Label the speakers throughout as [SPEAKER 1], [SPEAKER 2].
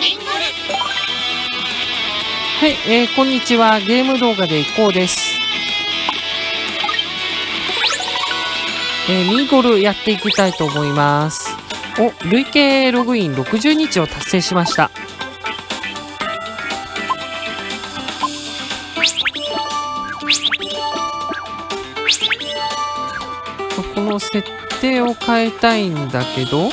[SPEAKER 1] はい、えー、こんにちは。ゲーム動画でいこうです。えー、ミーゴルやっていきたいと思います。お、累計ログイン60日を達成しました。この設定を変えたいんだけど、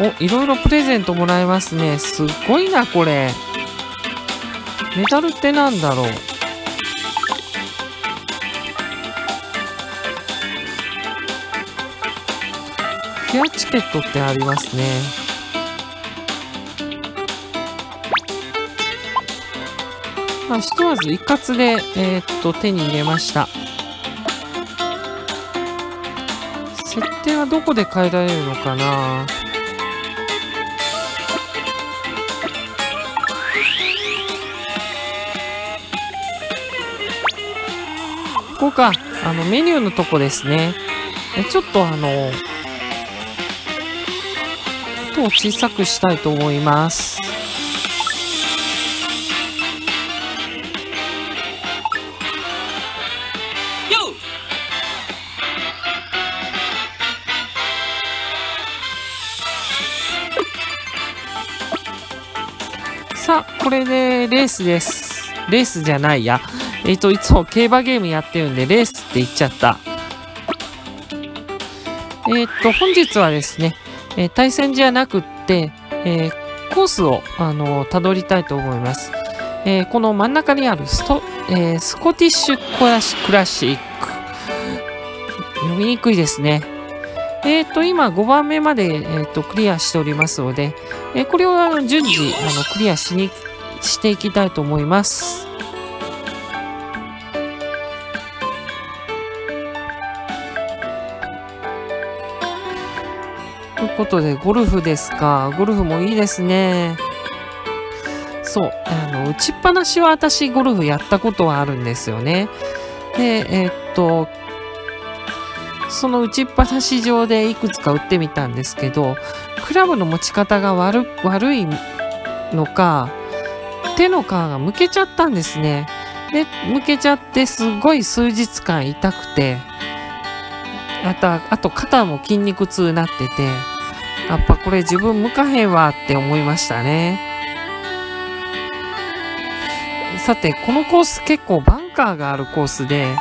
[SPEAKER 1] お、いろいろプレゼントもらえますね。すっごいな、これ。メダルってなんだろう。フィアチケットってありますね。まあ、ひとまず一括で、えー、っと、手に入れました。設定はどこで変えられるのかな？ここか、あの、メニューのとこですね。ちょっとあの、音を小さくしたいと思います。さあ、これでレースです。レースじゃないや。えっ、ー、と、いつも競馬ゲームやってるんで、レースって言っちゃった。えっ、ー、と、本日はですね、えー、対戦じゃなくって、えコースを、あの辿りたいと思います。えこの真ん中にあるスト、えスコティッシュクラシック。読みにくいですね。えっ、と、今5番目まで、えっ、と、クリアしておりますので、えこれをあの順次、あの、クリアしに、していきたいと思います。いうことで、ゴルフですか？ゴルフもいいですね。そう。あの、打ちっぱなしは私、ゴルフやったことはあるんですよね。で、えー、っと、その打ちっぱなし上でいくつか打ってみたんですけど、クラブの持ち方が悪悪いのか、手の皮がむけちゃったんですね。で、むけちゃってすごい数日間痛くて、あと、あと肩も筋肉痛になってて、やっぱこれ自分向かへんわって思いましたね。さて、このコース結構バンカーがあるコースで、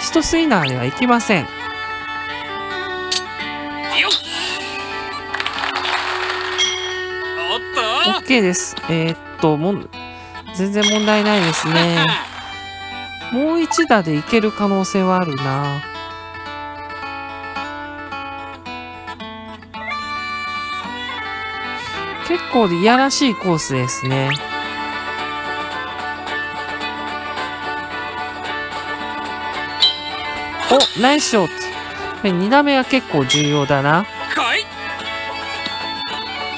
[SPEAKER 1] 一スイナーでは行きません。OK です。えー、っと、もん、全然問題ないですね。もう一打でいける可能性はあるな。結構いやらしいコースですね。お、ナイスショット。2打目は結構重要だな。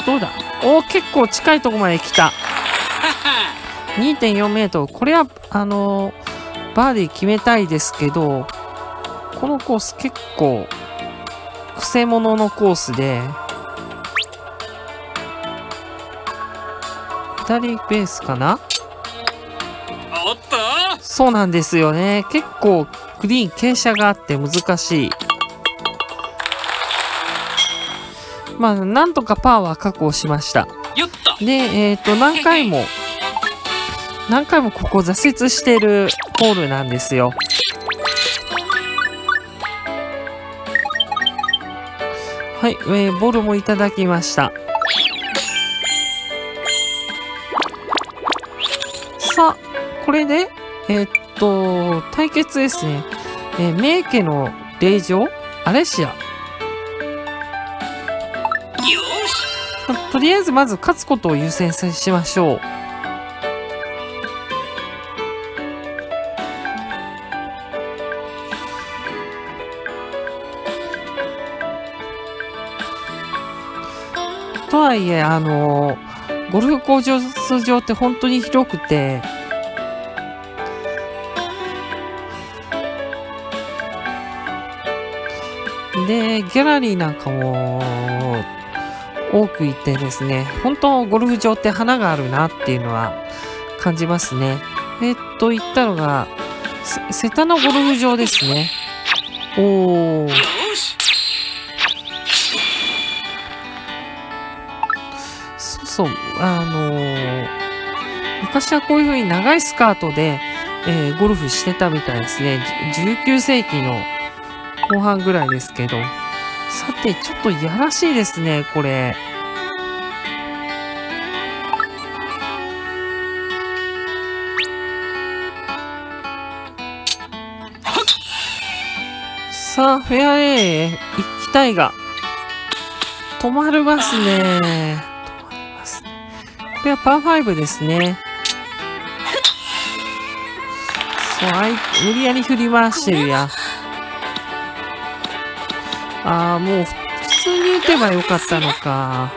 [SPEAKER 1] どうだ？お結構近いとこまで来た。2.4メートル。これは、あのー、バーディー決めたいですけど、このコース結構、くせ者のコースで、左ベースかな？おっとそうなんですよね。結構グリーン傾斜があって難しい。まあ、なんとかパーは確保しました。で、えっ、ー、と、何回も、何回もここ挫折してるホールなんですよ。はい、えー、ボールもいただきました。れで、えー、っと、対決ですね。えー、名家の令状？アレシア。よしとりあえずまず勝つことを優先しましょう。とはいえ、あの、ゴルフコース場って本当に広くて、ギャラリーなんかも多くいてですね、本当ゴルフ場って花があるなっていうのは感じますね。えっと、行ったのが、瀬田のゴルフ場ですね。おー。そうそう、あのー、昔はこういう風に長いスカートで、えー、ゴルフしてたみたいですね。19世紀の後半ぐらいですけど。さて、ちょっといやらしいですね、これ。さあ、フェアウェイへ行きたいが、止まりますね。止まります。これはパー5ですね。そう、あい、無理やり振り回してるや。ああ、もう普通に打てばよかったのか。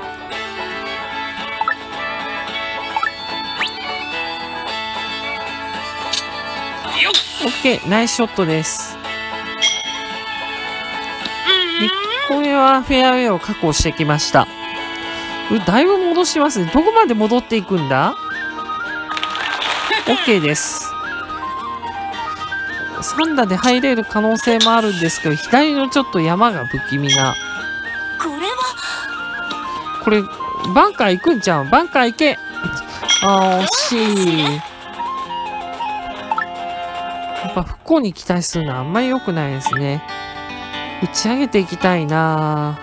[SPEAKER 1] オッケー、ナイスショットです。1個目はフェアウェイを確保してきました。だいぶ戻しますね。どこまで戻っていくんだ ?OK です。3打で入れる可能性もあるんですけど、左のちょっと山が不気味な。
[SPEAKER 2] これ
[SPEAKER 1] はこれ、バンカー行くんじゃん。バンカー行け。あー、惜しい。やっぱ不幸に期待するのはあんまり良くないですね。打ち上げていきたいな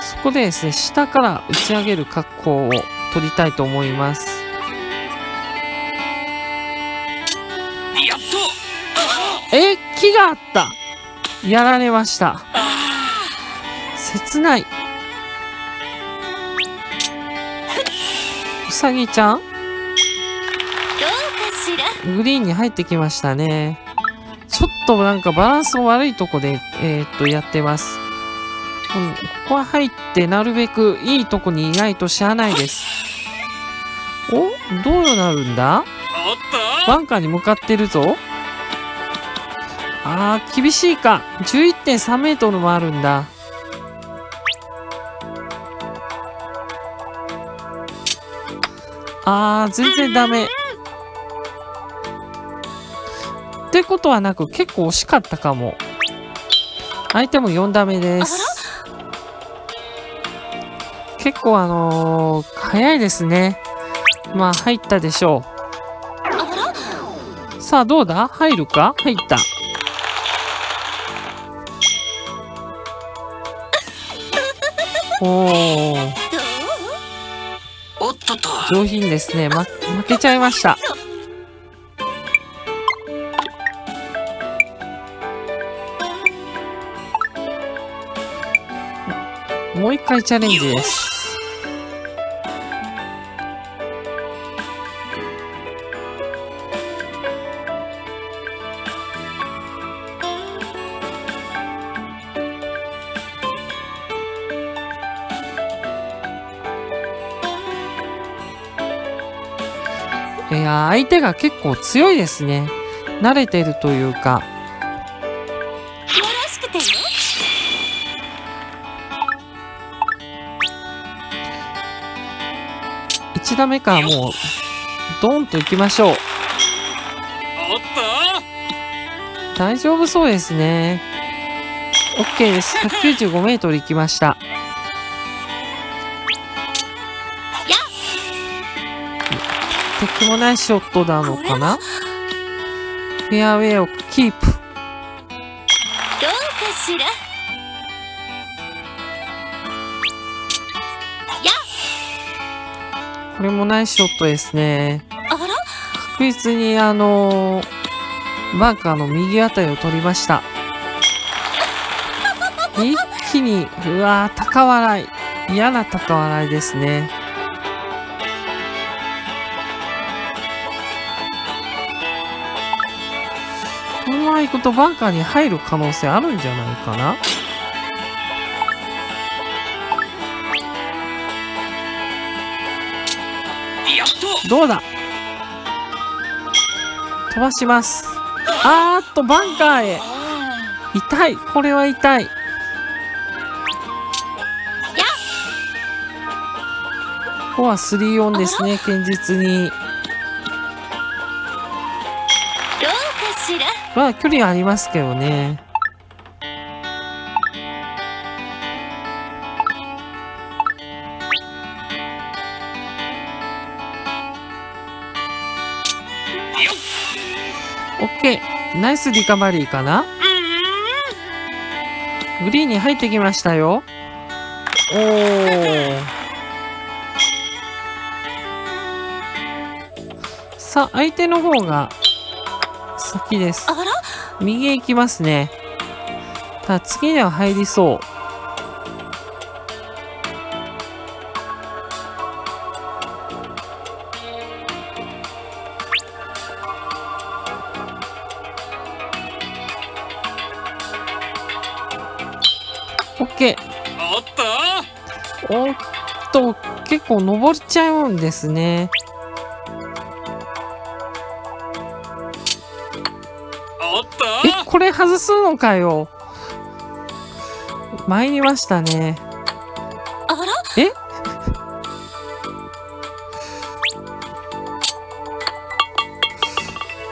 [SPEAKER 1] そこでですね、下から打ち上げる格好を取りたいと思います。え木があったやられました。切ない。うさぎちゃん？グリーンに入ってきましたね。ちょっとなんかバランスの悪いとこで、えー、っと、やってます。うん、ここは入って、なるべくいいとこにいないとしゃあないです。お？どうなるんだ？バンカーに向かってるぞ。あー、厳しいか。11.3メートルもあるんだ。あー、全然ダメ。ってことはなく、結構惜しかったかも。相手も4打目です。結構あのー、早いですね。まあ、入ったでしょう。さあ、どうだ？入るか？入った。おおっとと。上品ですね、ま、負けちゃいました。もう一回チャレンジですいや、相手が結構強いですね。慣れてるというか。
[SPEAKER 2] よろしくてよ。
[SPEAKER 1] 1打目からもう、ドーンと行きましょう。おっと大丈夫そうですね。OK です。195メートル行きました。敵もないショットなのかな？フェアウェイをキープ。どうかしら？これもナイスショットですね。確実にあのー、バンカーの右あたりを取りました。一気に、うわー、高笑い。嫌な高笑いですね。まいとバンカーに入る可能性あるんじゃないかな？どうだ？飛ばします。あーっとバンカーへ。痛い。これは痛い。ここは3オンですね堅実に。
[SPEAKER 2] しら？
[SPEAKER 1] まあ、距離ありますけどね。オッケー。ナイスリカバリーかな？グリーンに入ってきましたよ。おー。さあ、相手の方が先です。
[SPEAKER 2] あら？
[SPEAKER 1] 右へ行きますね。ただ次には入りそう。オッケ
[SPEAKER 3] おっと
[SPEAKER 1] ー。おっと、結構登っちゃうんですね。え、これ外すのかよ。参りましたね。
[SPEAKER 2] あら？
[SPEAKER 1] え？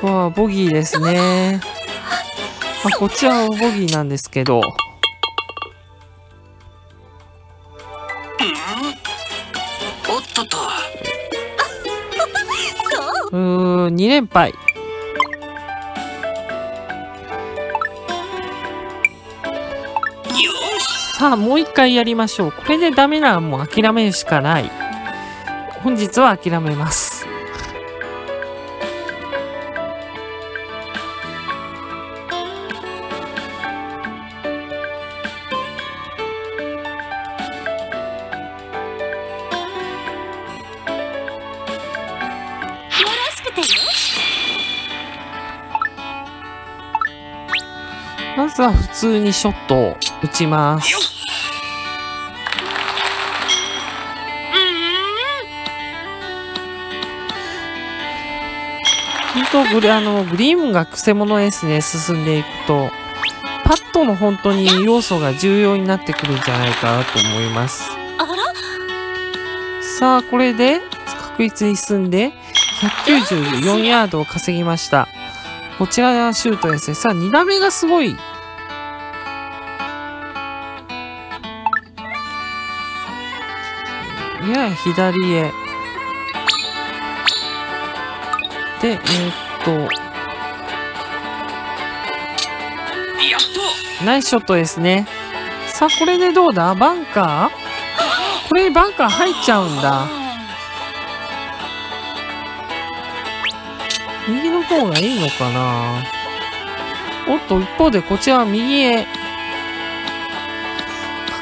[SPEAKER 1] ここはボギーですね。まあ、こっちはボギーなんですけど。
[SPEAKER 3] おっとと
[SPEAKER 1] うーん、2連敗。さあ、もう一回やりましょう。これでダメならもう諦めるしかない。本日は諦めます。まずは普通にショットを打ちます
[SPEAKER 3] よ。
[SPEAKER 1] 本当グリあのグリーンがくせ者ですね進んでいくとパットの本当に要素が重要になってくるんじゃないかなと思います。さあこれで確実に進んで194ヤードを稼ぎました。こちらがシュートですね。さあ2打目がすごい。やや左へでえーっとナイスショットですね。さあ、これでどうだ？バンカー？これでバンカー入っちゃうんだ。右の方がいいのかな？おっと、一方でこちらは右へ。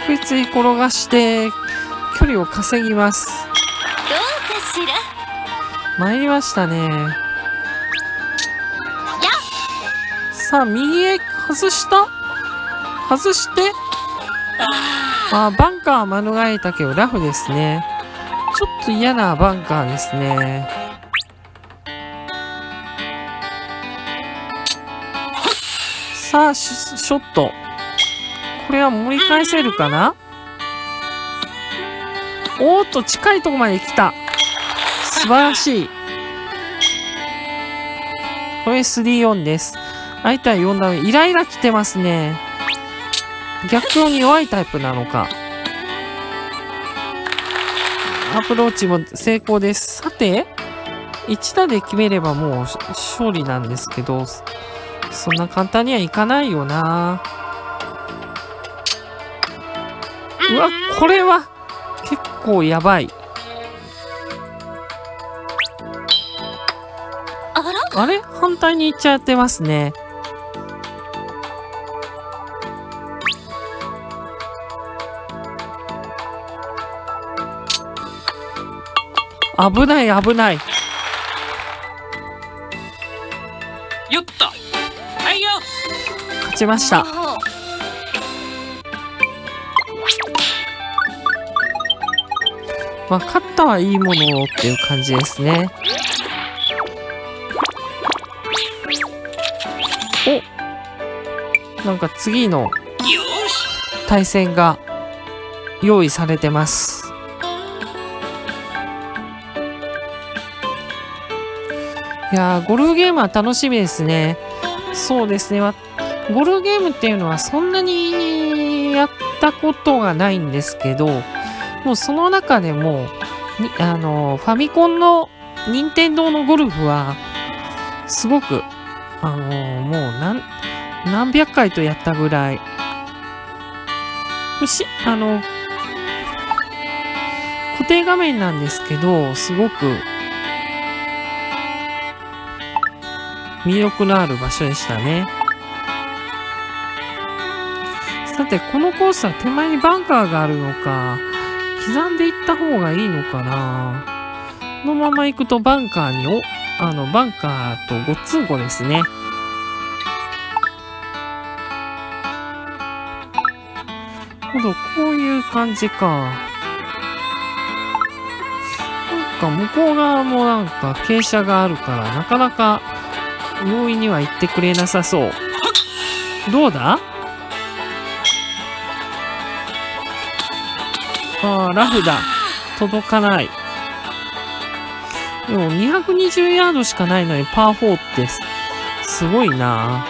[SPEAKER 1] 確実に転がして、距離を稼ぎます。
[SPEAKER 2] どうかしら？
[SPEAKER 1] 参りましたね。さあ、右へ外した？外して？あバンカーは免れたけどラフですね。ちょっと嫌なバンカーですね。さあシ、ショット。これは盛り返せるかな？おーっと、近いとこまで来た。素晴らしい。これ3-4です。相手は4打目。イライラ来てますね。逆境に弱いタイプなのか。アプローチも成功です。さて、1打で決めればもう勝利なんですけど、そんな簡単にはいかないよな。うわ、これは結構やばい。
[SPEAKER 2] あ
[SPEAKER 1] れ？反対に行っちゃってますね。危ない危ない。
[SPEAKER 3] よっとはいよ
[SPEAKER 1] 勝ちました。まあ、勝ったはいいものっていう感じですね。おなんか次の対戦が用意されてます。いやー、ゴルフゲームは楽しみですね。そうですね。ゴルフゲームっていうのはそんなにやったことがないんですけど、もうその中でも、あの、ファミコンの任天堂のゴルフは、すごく、あのもう何、何百回とやったぐらい、し、あの、固定画面なんですけど、すごく魅力のある場所でしたね。さて、このコースは手前にバンカーがあるのか、刻んでいった方がいいのかなこのまま行くとバンカーに、お、あの、バンカーとごっつんこですね。ほど、こういう感じか。なんか向こう側もなんか傾斜があるから、なかなか容易には行ってくれなさそう。どうだ？ああ、ラフだ。届かない。でも220ヤードしかないのにパー4ってすごいな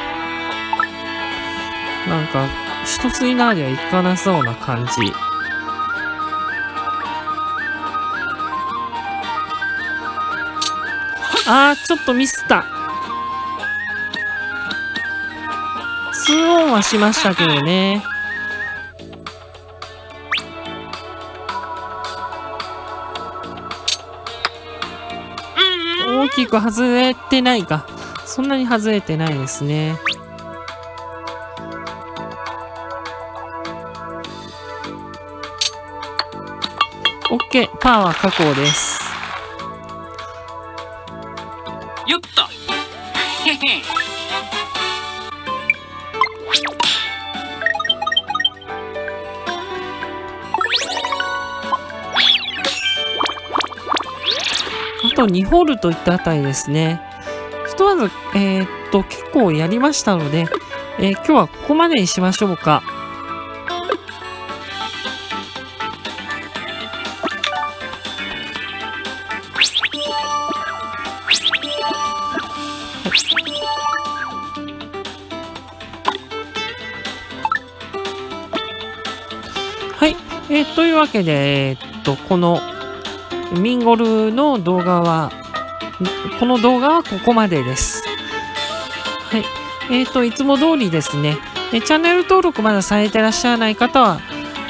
[SPEAKER 1] なんか、一つになりゃいかなそうな感じ。あー、ちょっとミスった。2オンはしましたけどね。大きく外れてないか。そんなに外れてないですね。OK、パーは確保です。
[SPEAKER 3] よっとへへ
[SPEAKER 1] と2ホールといったあたりですね。ひとまず、えーっと、結構やりましたので、えー今日はここまでにしましょうか。はい。えーというわけで、えーっと、この、ミンゴルの動画は、この動画はここまでです。はい。えっ、と、いつも通りですね、えチャンネル登録まだされてらっしゃらない方は、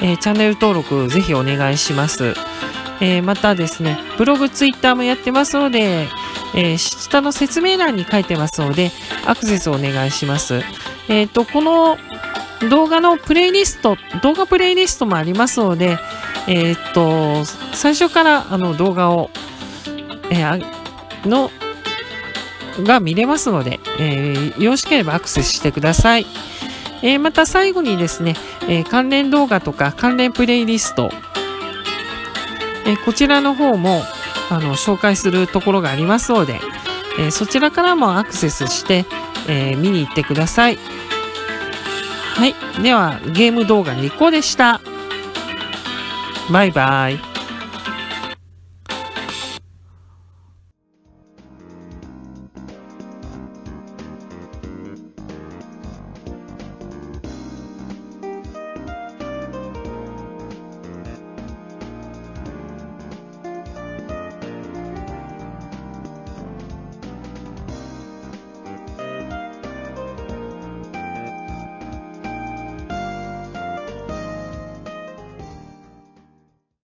[SPEAKER 1] えーチャンネル登録ぜひお願いします。えーまたですね、ブログ、ツイッターもやってますので、えー下の説明欄に書いてますので、アクセスお願いします。えっ、と、この動画のプレイリスト、動画プレイリストもありますので、えーっと、最初からあの動画を、えーの、が見れますので、えーよろしければアクセスしてください。えーまた最後にですね、えー関連動画とか関連プレイリスト、えーこちらの方もあの紹介するところがありますので、えそちらからもアクセスして、え見に行ってください。はい。では、ゲーム動画リコでした。バイバイ。